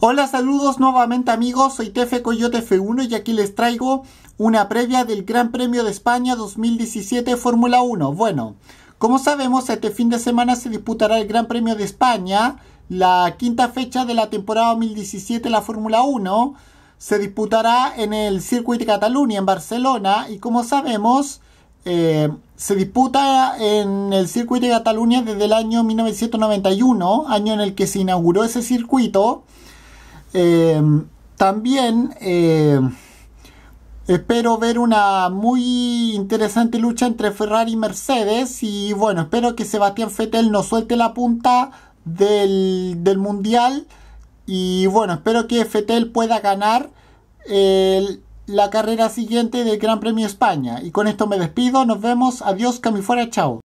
Hola, saludos nuevamente amigos, soy Tefe Coyote F1 y aquí les traigo una previa del Gran Premio de España 2017 Fórmula 1. Bueno, como sabemos, este fin de semana se disputará el Gran Premio de España, la quinta fecha de la temporada 2017 de la Fórmula 1. Se disputará en el Circuito de Cataluña, en Barcelona, y como sabemos, eh, se disputa en el circuito de Cataluña desde el año 1991, año en el que se inauguró ese circuito. Eh, también eh, espero ver una muy interesante lucha entre Ferrari y Mercedes y bueno, espero que Sebastián Vettel no suelte la punta del, del mundial y bueno, espero que Vettel pueda ganar la carrera siguiente del Gran Premio España. Y con esto me despido, nos vemos, adiós, fuera chao.